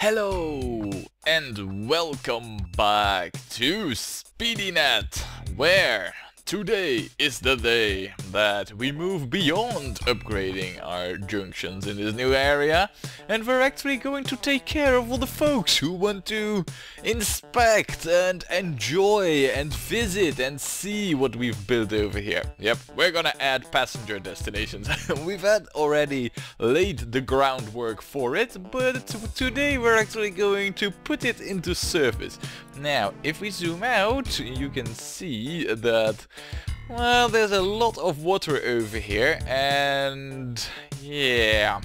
Hello and welcome back to SpeedyNet, where Today is the day that we move beyond upgrading our junctions in this new area and we're actually going to take care of all the folks who want to inspect and enjoy and visit and see what we've built over here. Yep, we're gonna add passenger destinations. we've had already laid the groundwork for it, but today we're actually going to put it into service. Now, if we zoom out, you can see that well, there's a lot of water over here and yeah,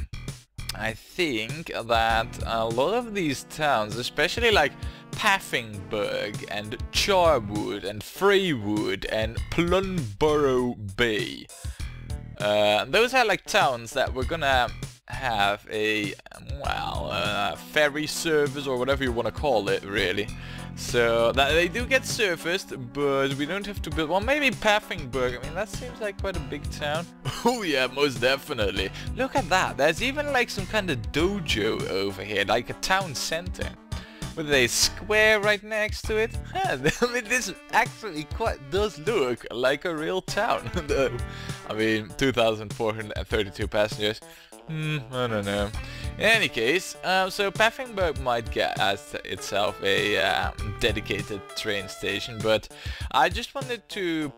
I think that a lot of these towns, especially like Paffingburg and Charwood and Freywood and Plunborough Bay, uh, those are like towns that we're gonna have a, well, ferry service or whatever you want to call it really. So that they do get surfaced, but we don't have to build. Well, maybe Paffingburg. I mean, that seems like quite a big town. oh yeah, most definitely. Look at that. There's even like some kind of dojo over here, like a town center. With a square right next to it. I mean, this actually quite does look like a real town. I mean, 2,432 passengers. Hmm, I don't know. In any case, um, so Paffingburg might get as itself a um, dedicated train station, but I just wanted to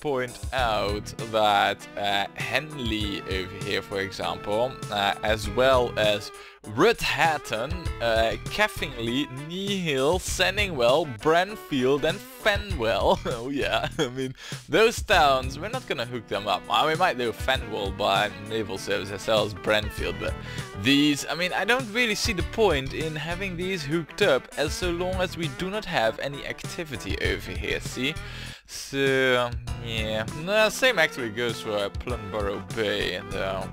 point out that uh, Henley over here, for example, uh, as well as Ruthatton, uh, Caffingly, Nehill, Senningwell, Branfield and Fenwell. oh yeah, I mean, those towns, we're not gonna hook them up. Mean, we might do Fenwell by Naval Service as well as Branfield, but these, I mean, I don't really see the point in having these hooked up as so long as we do not have any activity over here, see? So, yeah, no, same actually goes for Plumborough Bay, though.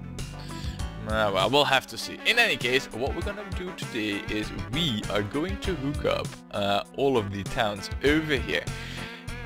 Uh, well, we'll have to see. In any case, what we're gonna do today is we are going to hook up uh, all of the towns over here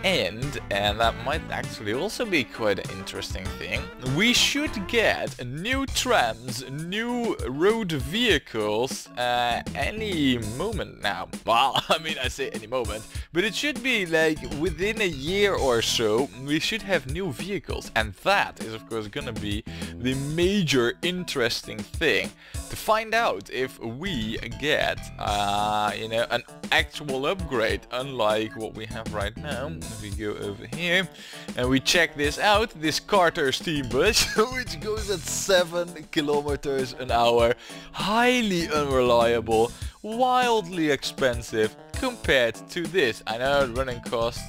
and, and that might actually also be quite an interesting thing, we should get new trams, new road vehicles uh, any moment now. Well, I mean, I say any moment, but it should be like within a year or so, we should have new vehicles. And that is of course gonna be the major interesting thing to find out if we get, uh, you know, an actual upgrade, unlike what we have right now. If we go over here and we check this out, this Carter steam bus, which goes at 7 kilometers an hour, highly unreliable, wildly expensive compared to this. I know running cost,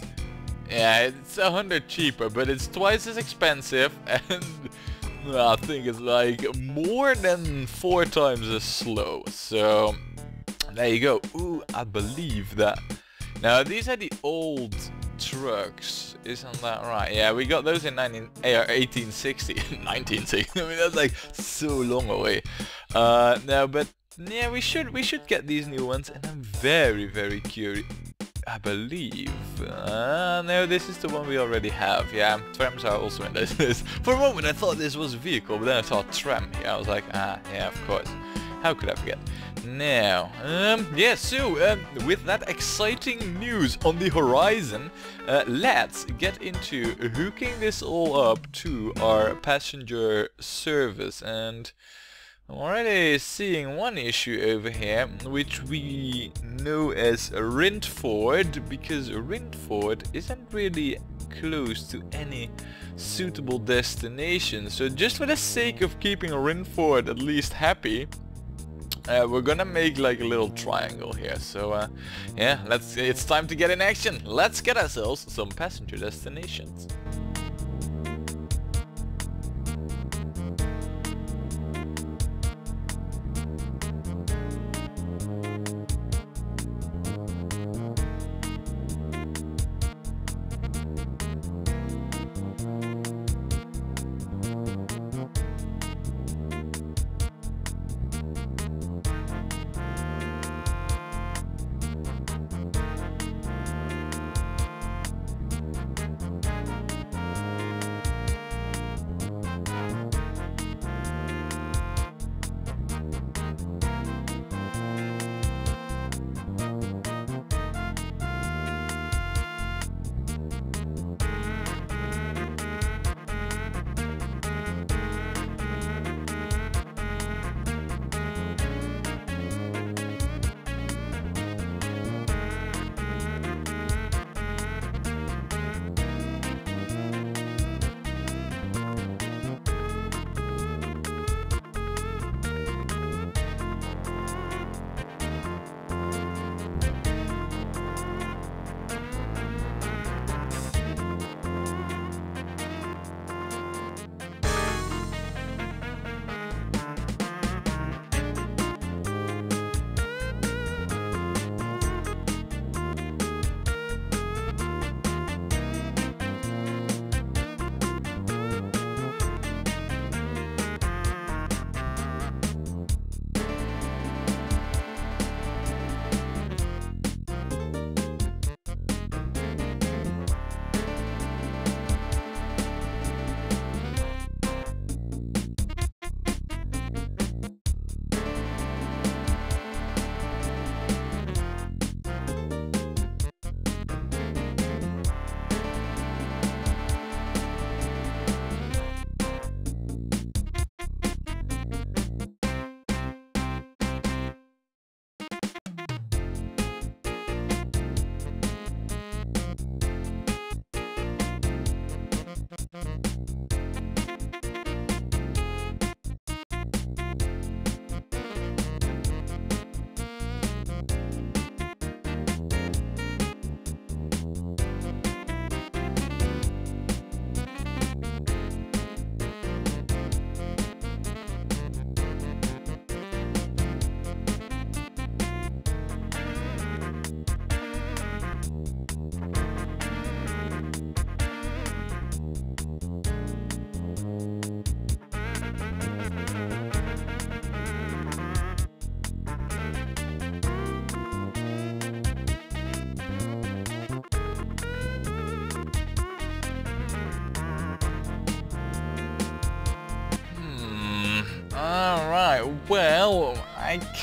yeah, it's a hundred cheaper, but it's twice as expensive and I think it's like more than four times as slow. So there you go. Ooh, I believe that. Now these are the old trucks. Isn't that right? Yeah, we got those in 19, uh, 1860. 1960. I mean, that's like so long away. Uh, no, but yeah, we should we should get these new ones, and I'm very very curious. I believe. Uh, no, this is the one we already have. Yeah, trams are also in this. For a moment, I thought this was a vehicle, but then I saw tram here. I was like, ah, yeah, of course. How could I forget? Now, um, yeah, so um, with that exciting news on the horizon, uh, let's get into hooking this all up to our passenger service. And I'm already seeing one issue over here, which we know as Rintford, because Rintford isn't really close to any suitable destination. So just for the sake of keeping Rintford at least happy, uh, we're gonna make like a little triangle here. So uh, yeah, let's. It's time to get in action. Let's get ourselves some passenger destinations.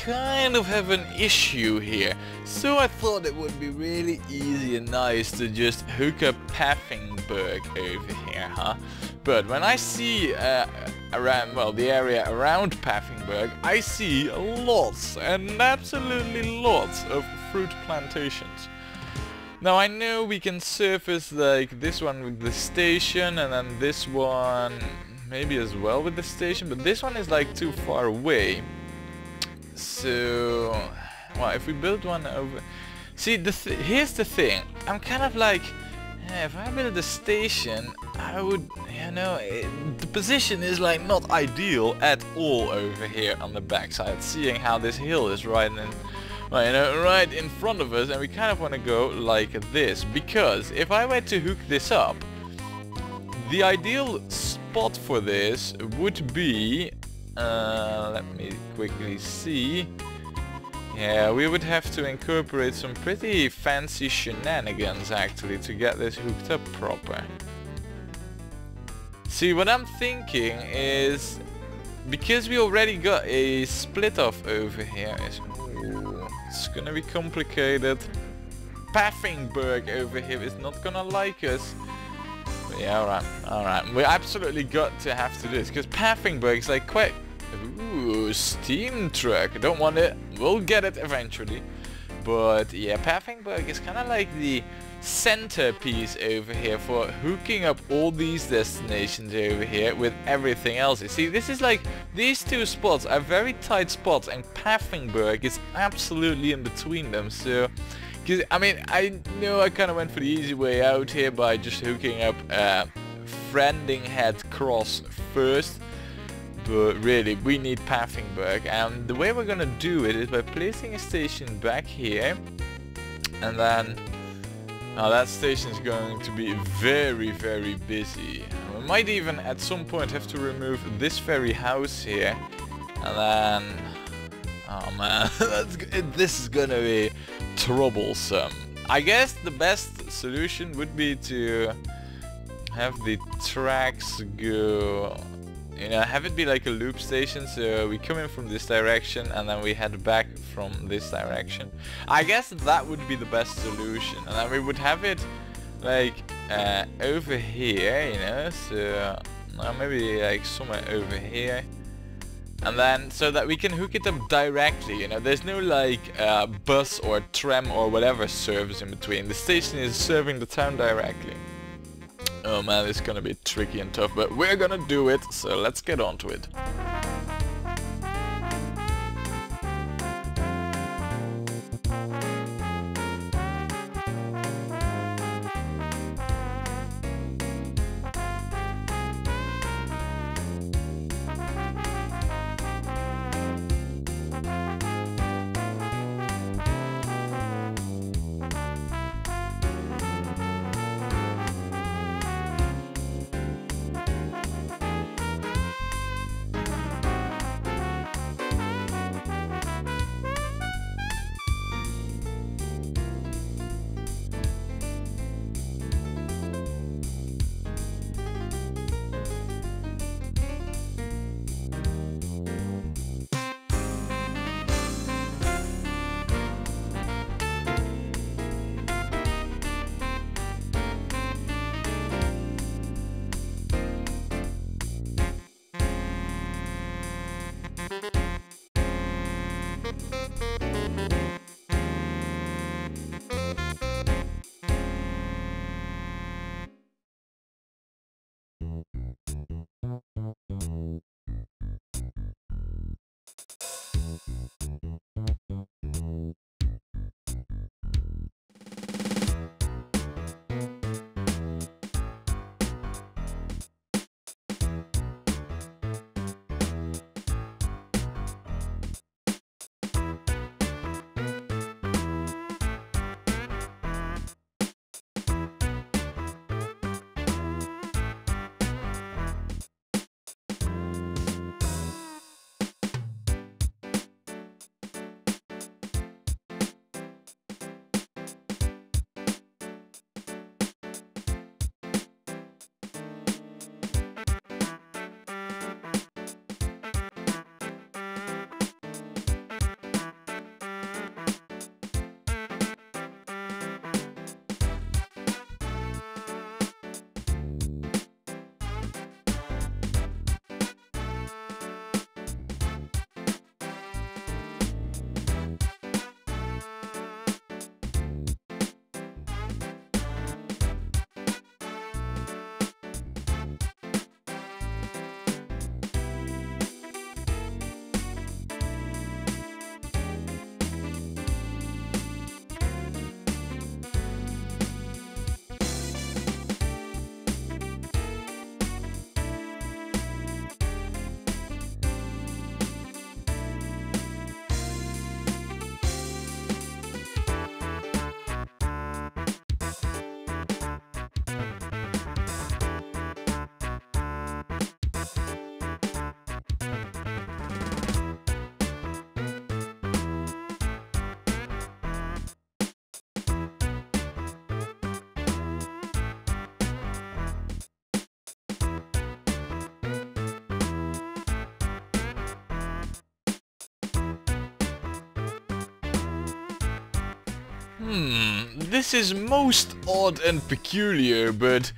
Kind of have an issue here. So I thought it would be really easy and nice to just hook up Paffingburg over here, huh? But when I see uh, around, well, the area around Paffingburg, I see lots and absolutely lots of fruit plantations. Now I know we can surface like this one with the station and then this one maybe as well with the station, but this one is like too far away. So, well, if we build one over... See, the th here's the thing. I'm kind of like, eh, if I build a station, I would, you know, it, the position is like not ideal at all over here on the backside, seeing how this hill is right in, well, you know, right in front of us, and we kind of want to go like this, because if I were to hook this up, the ideal spot for this would be, uh, let me quickly see, yeah, we would have to incorporate some pretty fancy shenanigans actually to get this hooked up proper. See, what I'm thinking is, because we already got a split off over here, it's, ooh, it's gonna be complicated. Paffingburg over here is not gonna like us. Yeah, alright, alright. We absolutely got to have to do this, because Paffingburg is like quite... Ooh, steam truck. Don't want it. We'll get it eventually. But yeah, Paffingburg is kind of like the centerpiece over here for hooking up all these destinations over here with everything else. You see, this is like, these two spots are very tight spots and Paffingburg is absolutely in between them. So I mean, I know I kind of went for the easy way out here by just hooking up uh, Friendinghead Cross first. But really, we need Paffingburg. And the way we're gonna do it is by placing a station back here. And then... Now that station is going to be very, very busy. We might even at some point have to remove this very house here. And then... Oh man, this is gonna be troublesome. I guess the best solution would be to have the tracks go you know, have it be like a loop station, so we come in from this direction and then we head back from this direction. I guess that would be the best solution, and then we would have it like uh, over here, you know, so uh, maybe like somewhere over here. And then so that we can hook it up directly you know there's no like uh, bus or tram or whatever service in between. The station is serving the town directly oh man it's gonna be tricky and tough but we're gonna do it so let's get on to it Hmm, this is most odd and peculiar, but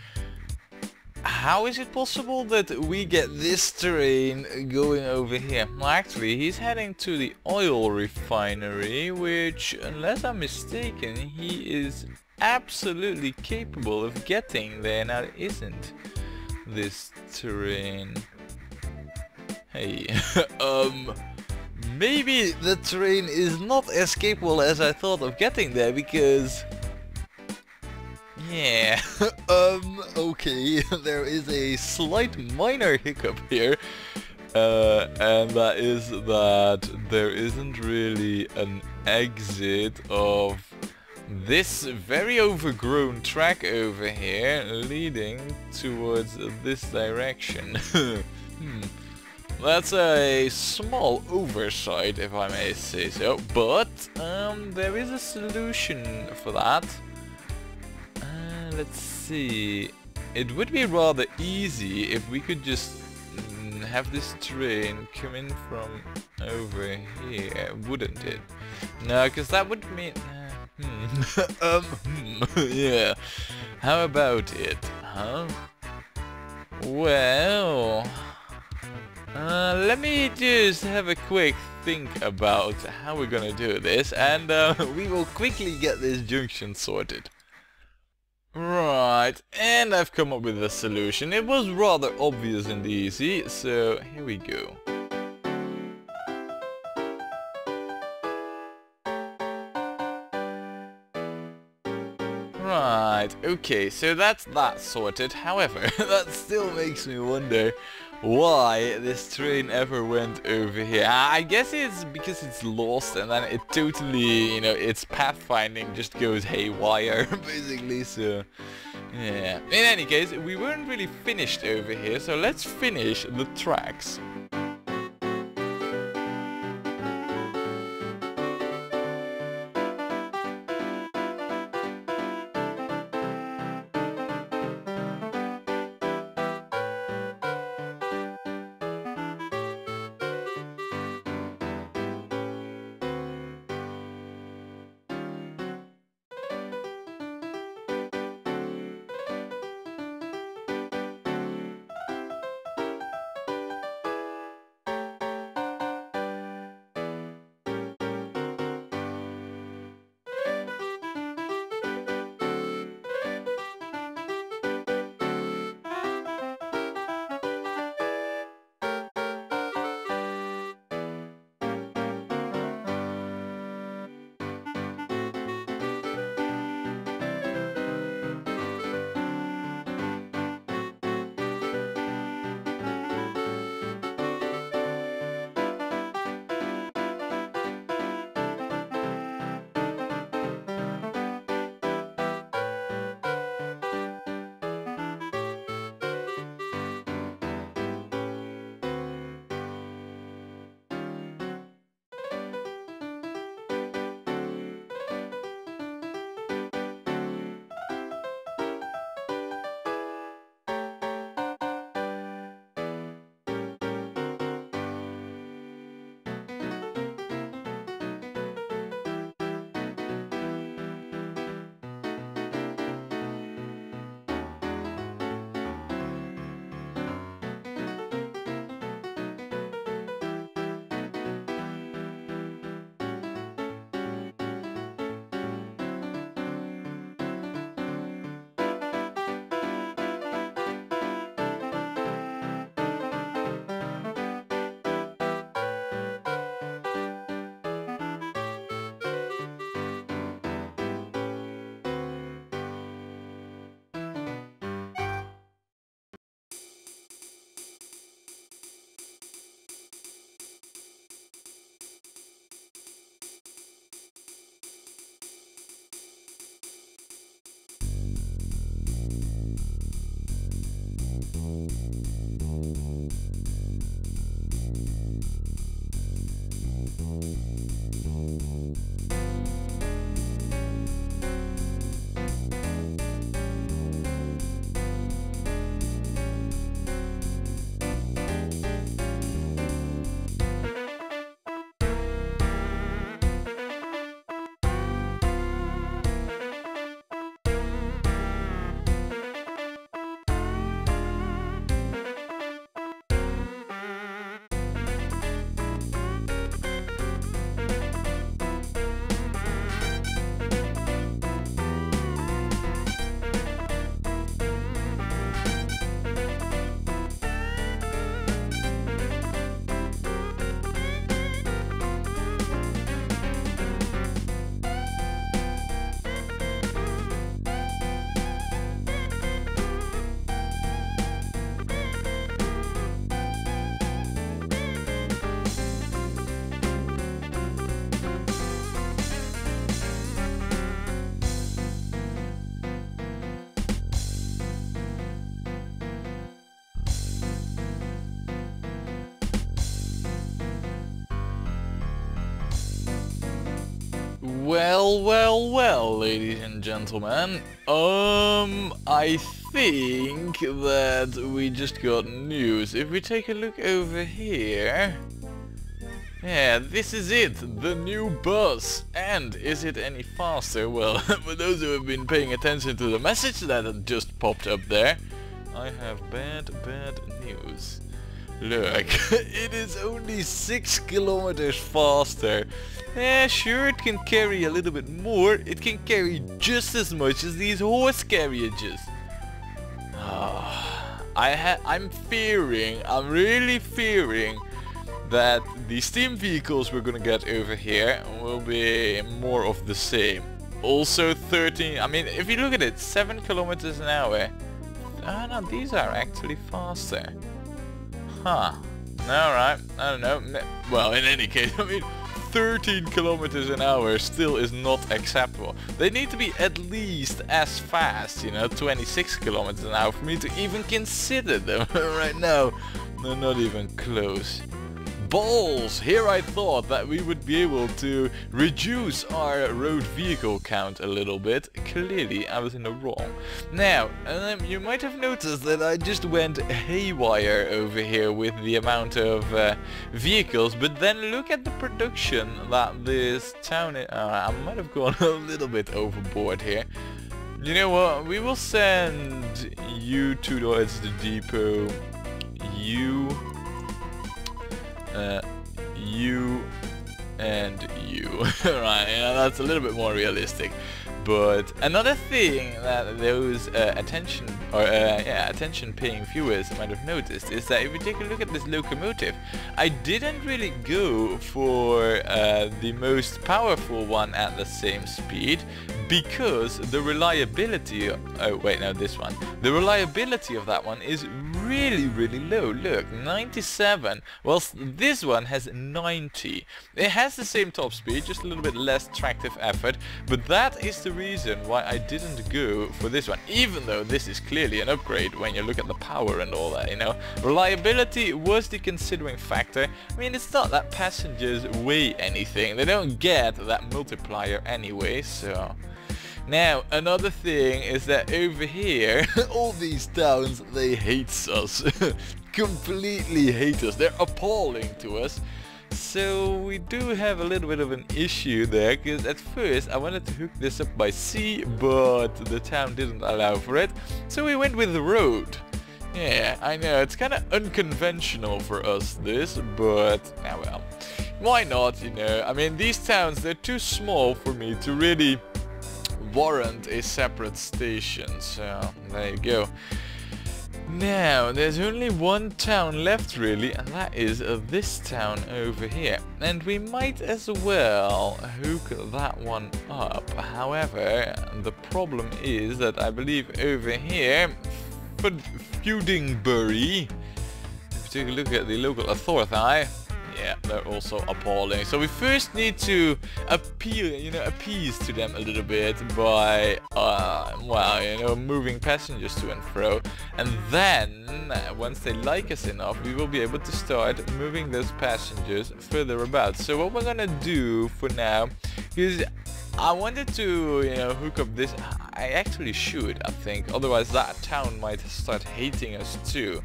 how is it possible that we get this train going over here? Well, actually, he's heading to the oil refinery, which, unless I'm mistaken, he is absolutely capable of getting there. Now, isn't this train? Hey, um, maybe the train is not as capable as I thought of getting there, because yeah, um, okay, there is a slight minor hiccup here, uh, and that is that there isn't really an exit of this very overgrown track over here leading towards this direction. hmm. That's a small oversight, if I may say so, but um, there is a solution for that let's see. It would be rather easy if we could just mm, have this train come in from over here, wouldn't it? No, because that would mean... Uh, hmm. um, hmm, yeah. How about it, huh? Well... Uh, let me just have a quick think about how we're gonna do this, and uh, we will quickly get this junction sorted. Right, and I've come up with a solution. It was rather obvious and easy, so here we go. Right, okay, so that's that sorted. However, that still makes me wonder why this train ever went over here. I guess it's because it's lost and then it totally, you know, its pathfinding just goes haywire, basically, so... Yeah. In any case, we weren't really finished over here, so let's finish the tracks. Well, well, well, ladies and gentlemen. Um, I think that we just got news. If we take a look over here... Yeah, this is it, the new bus. And is it any faster? Well, for those who have been paying attention to the message that just popped up there, I have bad, bad news. Look, it is only 6 kilometers faster. Yeah, sure it can carry a little bit more. It can carry just as much as these horse carriages. Ah, I ha I'm fearing, I'm really fearing that the steam vehicles we're gonna get over here will be more of the same. Also 13, I mean if you look at it, 7 kilometers an hour. Ah no, these are actually faster. Huh. Alright, I don't know. Well, in any case, I mean, 13 kilometers an hour still is not acceptable. They need to be at least as fast, you know, 26 kilometers an hour for me to even consider them. right now, they're not even close balls! Here I thought that we would be able to reduce our road vehicle count a little bit. Clearly, I was in the wrong. Now, um, you might have noticed that I just went haywire over here with the amount of uh, vehicles, but then look at the production that this town... Uh, I might have gone a little bit overboard here. You know what, we will send you two towards the depot. You uh, you and you. right, yeah, that's a little bit more realistic. But another thing that those uh, attention or uh, yeah attention paying viewers might have noticed is that if you take a look at this locomotive, I didn't really go for uh, the most powerful one at the same speed because the reliability. Oh wait, no, this one. The reliability of that one is really, really low. Look, 97. Well, this one has 90. It has the same top speed, just a little bit less tractive effort, but that is the reason why I didn't go for this one, even though this is clearly an upgrade when you look at the power and all that, you know. Reliability was the considering factor. I mean, it's not that passengers weigh anything. They don't get that multiplier anyway, so... Now, another thing is that over here, all these towns, they hate us. Completely hate us. They're appalling to us. So we do have a little bit of an issue there, because at first I wanted to hook this up by sea, but the town didn't allow for it. So we went with the road. Yeah, I know, it's kind of unconventional for us this, but, ah well, why not, you know? I mean, these towns, they're too small for me to really warrant a separate station. So there you go. Now, there's only one town left really, and that is uh, this town over here. And we might as well hook that one up. However, the problem is that I believe over here, Feudingbury, if you take a look at the local authority, yeah, they're also appalling. So we first need to appeal, you know, appease to them a little bit by, uh, well, you know, moving passengers to and fro. And then, uh, once they like us enough, we will be able to start moving those passengers further about. So what we're gonna do for now is I wanted to, you know, hook up this. I actually should, I think. Otherwise that town might start hating us too.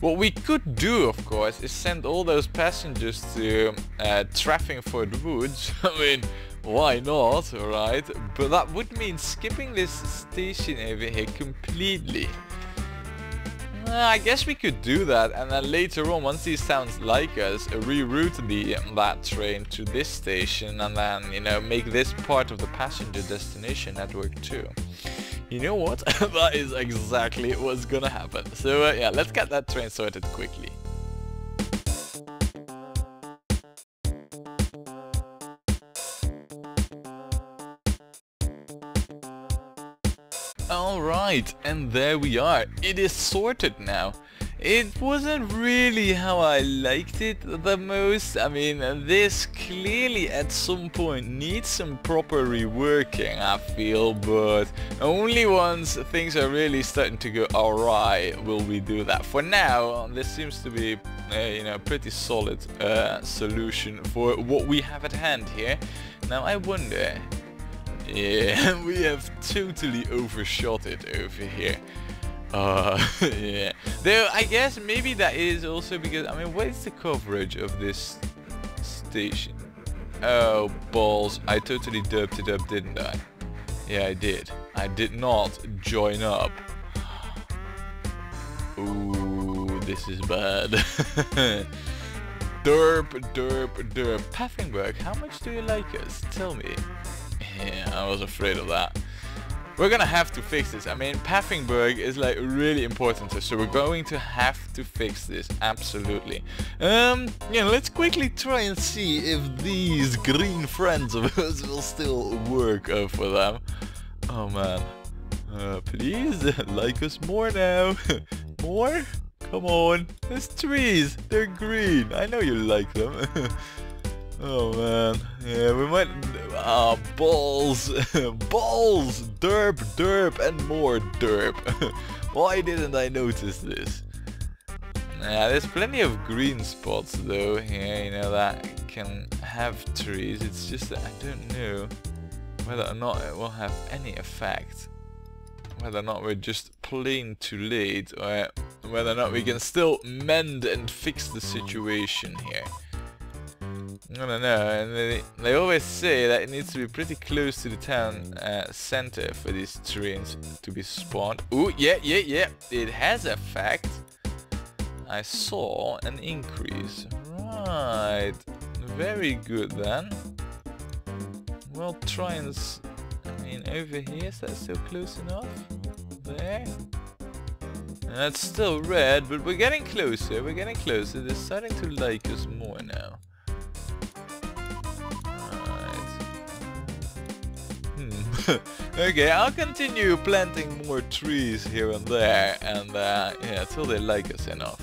What we could do, of course, is send all those passengers to uh, Traffingford Woods. I mean, why not, right? But that would mean skipping this station over here completely. Uh, I guess we could do that and then later on once these towns like us reroute the that train to this station and then you know make this part of the passenger destination network too. You know what? that is exactly what's gonna happen. So uh, yeah, let's get that train sorted quickly. Alright, and there we are. It is sorted now. It wasn't really how I liked it the most. I mean, this clearly at some point needs some proper reworking, I feel, but only once things are really starting to go alright will we do that. For now, this seems to be uh, you know, pretty solid uh, solution for what we have at hand here. Now I wonder, yeah, we have totally overshot it over here. Uh, yeah. Though I guess maybe that is also because, I mean, what is the coverage of this station? Oh, balls. I totally derped it up, didn't I? Yeah, I did. I did not join up. Ooh, this is bad. derp, derp, derp. Paffingburg, how much do you like us? Tell me. Yeah, I was afraid of that. We're gonna have to fix this. I mean, Paffingburg is like really important to us, so we're going to have to fix this, absolutely. Um, yeah, let's quickly try and see if these green friends of ours will still work uh, for them. Oh man. Uh, please, like us more now. more? Come on. There's trees. They're green. I know you like them. Oh man, yeah, we might. Ah, balls, balls, derp, derp, and more derp. Why didn't I notice this? Yeah, there's plenty of green spots though here, you know, that can have trees. It's just that I don't know whether or not it will have any effect. Whether or not we're just plain too late, or whether or not we can still mend and fix the situation here. I don't know, and they, they always say that it needs to be pretty close to the town uh, center for these trains to be spawned. Oh, yeah, yeah, yeah, it has effect. I saw an increase. Right, very good then. Well, try and... I mean, over here, is that still close enough? There? That's still red, but we're getting closer, we're getting closer. They're starting to like us more now. okay, I'll continue planting more trees here and there, and uh, yeah, till they like us enough.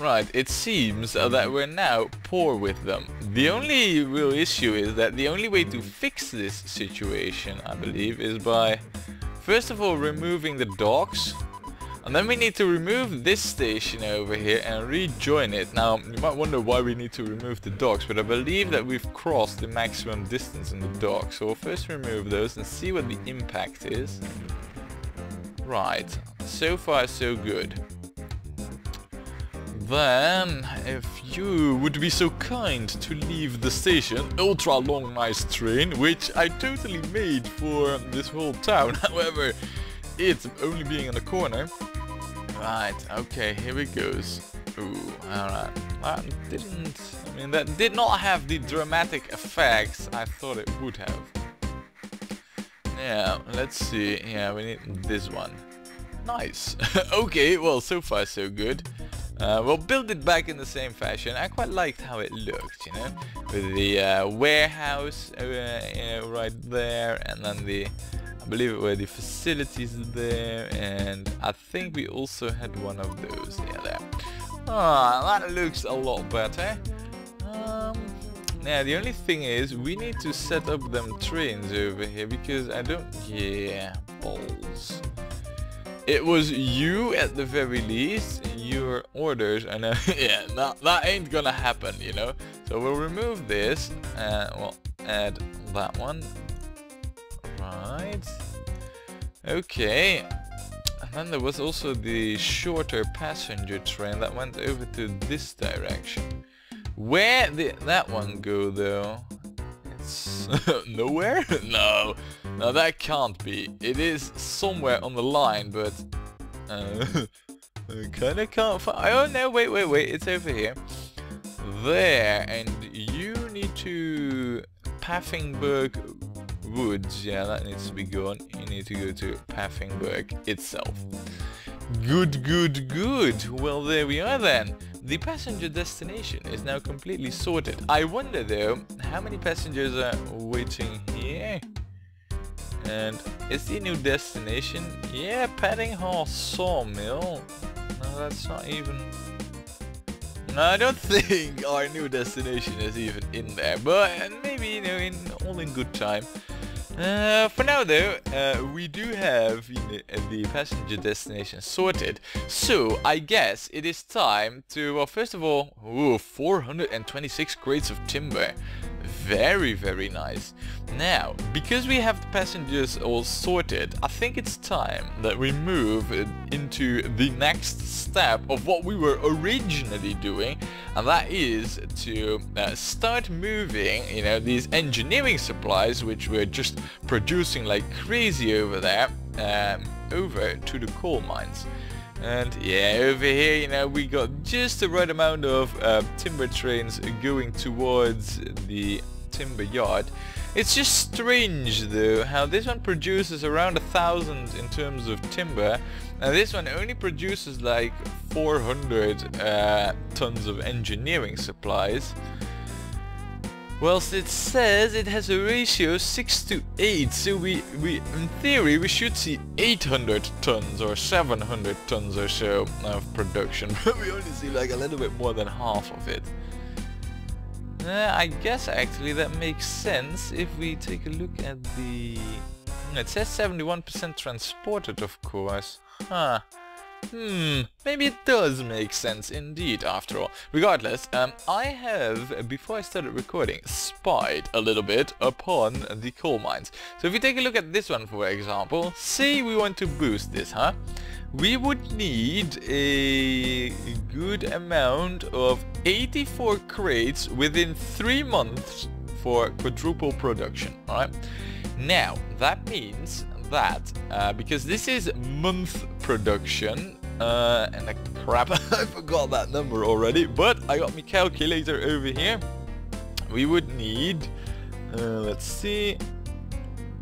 Right, it seems that we're now poor with them. The only real issue is that the only way to fix this situation, I believe, is by first of all removing the docks and then we need to remove this station over here and rejoin it. Now, you might wonder why we need to remove the docks, but I believe that we've crossed the maximum distance in the docks. So we'll first remove those and see what the impact is. Right, so far so good. Then, if you would be so kind to leave the station, ultra long nice train, which I totally made for this whole town, however, it's only being in the corner. Right, okay, here it goes. Ooh, alright. That didn't... I mean, that did not have the dramatic effects I thought it would have. Yeah, let's see. Yeah, we need this one. Nice. okay, well, so far so good. Uh, we'll build it back in the same fashion. I quite liked how it looked, you know, with the uh, warehouse uh, you know, right there, and then the I believe it were the facilities there and I think we also had one of those yeah there. Ah that looks a lot better. Um now the only thing is we need to set up them trains over here because I don't yeah balls. It was you at the very least your orders and uh, yeah that, that ain't gonna happen you know? So we'll remove this and we'll add that one Right. Okay. And then there was also the shorter passenger train that went over to this direction. Where did that one go though? It's nowhere? no. No, that can't be. It is somewhere on the line, but... Uh, kinda can't find... Oh no, wait, wait, wait. It's over here. There, and you need to... Paffingburg woods, yeah, that needs to be gone. You need to go to Paffingburg itself. Good, good, good. Well, there we are then. The passenger destination is now completely sorted. I wonder though, how many passengers are waiting here? And is the new destination? Yeah, Paddinghall Sawmill. No, that's not even... I don't think our new destination is even in there, but maybe, you know, in all in good time. Uh, for now though, uh, we do have you know, the passenger destination sorted, so I guess it is time to, well first of all, ooh, 426 crates of timber. Very, very nice. Now, because we have the passengers all sorted, I think it's time that we move into the next step of what we were originally doing, and that is to uh, start moving, you know, these engineering supplies, which we're just producing like crazy over there, um, over to the coal mines. And yeah, over here, you know, we got just the right amount of uh, timber trains going towards the timber yard. It's just strange though, how this one produces around a thousand in terms of timber, and this one only produces like 400 uh, tons of engineering supplies. Whilst it says it has a ratio 6 to 8, so we, we in theory we should see 800 tons or 700 tons or so of production, but we only see like a little bit more than half of it. Uh, I guess actually that makes sense if we take a look at the... It says 71% transported of course. Huh. Hmm, maybe it does make sense indeed after all. Regardless, um, I have, before I started recording, spied a little bit upon the coal mines. So if you take a look at this one for example, say we want to boost this, huh? We would need a good amount of 84 crates within 3 months for quadruple production, alright? Now, that means that uh, because this is month production uh, and crap I forgot that number already but I got my calculator over here. We would need uh, let's see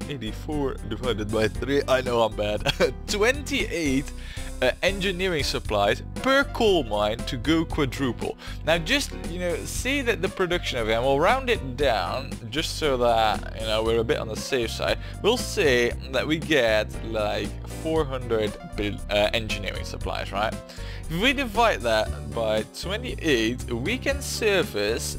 84 divided by 3 I know I'm bad. 28 uh, engineering supplies per coal mine to go quadruple. Now just, you know, see that the production of them, we'll round it down just so that, you know, we're a bit on the safe side. We'll say that we get like 400 uh, engineering supplies, right? If we divide that by 28, we can service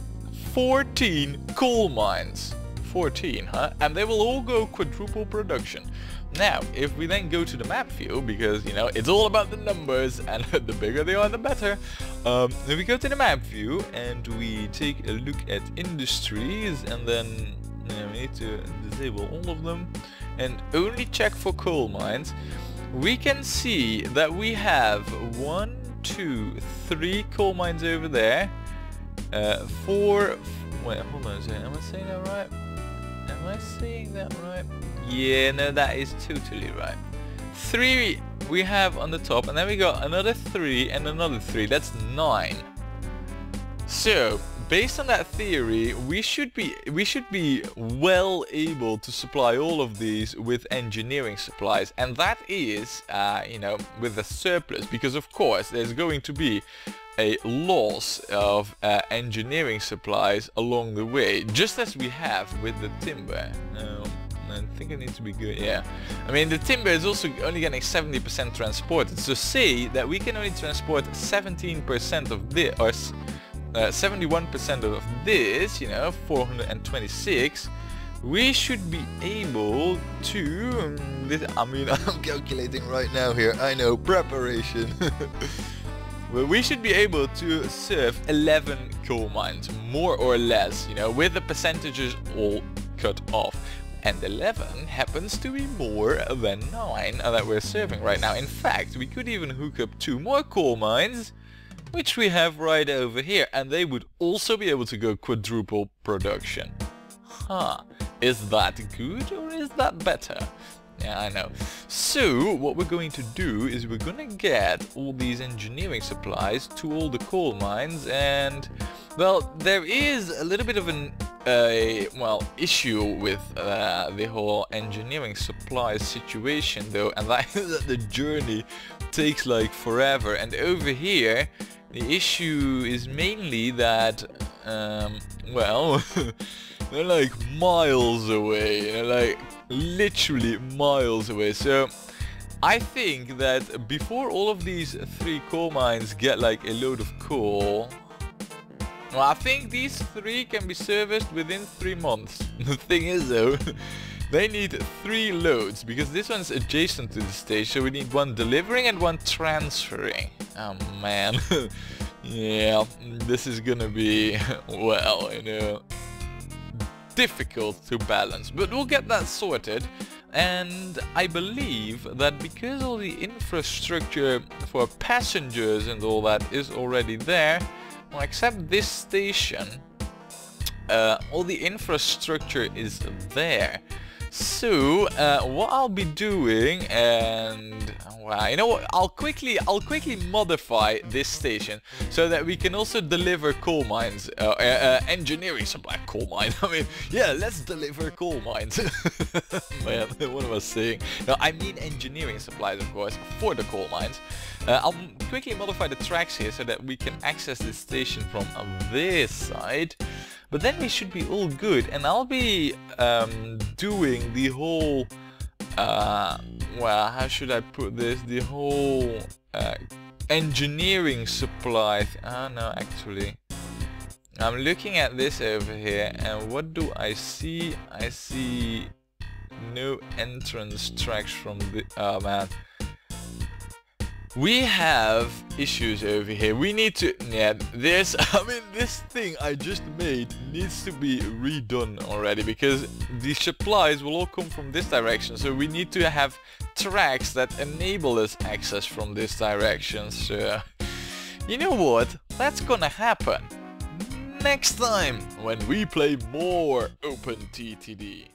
14 coal mines. 14, huh? And they will all go quadruple production. Now, if we then go to the map view, because, you know, it's all about the numbers, and the bigger they are, the better. Um, if we go to the map view, and we take a look at industries, and then you know, we need to disable all of them, and only check for coal mines, we can see that we have one, two, three coal mines over there, uh, four, wait, hold on a second, am I saying that right? Am I saying that right? Yeah, no, that is totally right. Three we have on the top, and then we got another three and another three. That's nine. So, based on that theory, we should be we should be well able to supply all of these with engineering supplies, and that is, uh, you know, with a surplus, because of course there's going to be a loss of uh, engineering supplies along the way, just as we have with the timber. Um, think it needs to be good, yeah. I mean, the timber is also only getting 70% transported, so say that we can only transport 17% of this, or 71% uh, of this, you know, 426, we should be able to, um, I mean, I'm calculating right now here, I know, preparation. well, we should be able to serve 11 coal mines, more or less, you know, with the percentages all cut off and 11 happens to be more than 9 that we're serving right now. In fact, we could even hook up two more coal mines, which we have right over here, and they would also be able to go quadruple production. Huh, is that good or is that better? Yeah, I know. So, what we're going to do is we're gonna get all these engineering supplies to all the coal mines and, well, there is a little bit of an, uh, well, issue with uh, the whole engineering supplies situation though, and that is that the journey takes like forever. And over here, the issue is mainly that, um, well, they're like miles away, they're like literally miles away. So I think that before all of these three coal mines get like a load of coal, well, I think these three can be serviced within three months. the thing is though, they need three loads because this one's adjacent to the stage so we need one delivering and one transferring. Oh man. yeah, this is gonna be, well, you know, difficult to balance. But we'll get that sorted. And I believe that because all the infrastructure for passengers and all that is already there, well, except this station, uh, all the infrastructure is there. So, uh, what I'll be doing, and well, you know what? I'll quickly, I'll quickly modify this station so that we can also deliver coal mines, uh, uh, uh engineering supply coal mines. I mean, yeah, let's deliver coal mines. Man, what am I saying? No, I mean engineering supplies, of course, for the coal mines. Uh, I'll quickly modify the tracks here so that we can access this station from this side. But then we should be all good. And I'll be um, doing the whole... Uh, well, how should I put this? The whole uh, engineering supply... Oh, no, actually. I'm looking at this over here and what do I see? I see no entrance tracks from the... Oh man. We have issues over here. We need to... Yeah, this... I mean, this thing I just made needs to be redone already because the supplies will all come from this direction. So we need to have tracks that enable us access from this direction. So, you know what? That's gonna happen next time when we play more OpenTTD.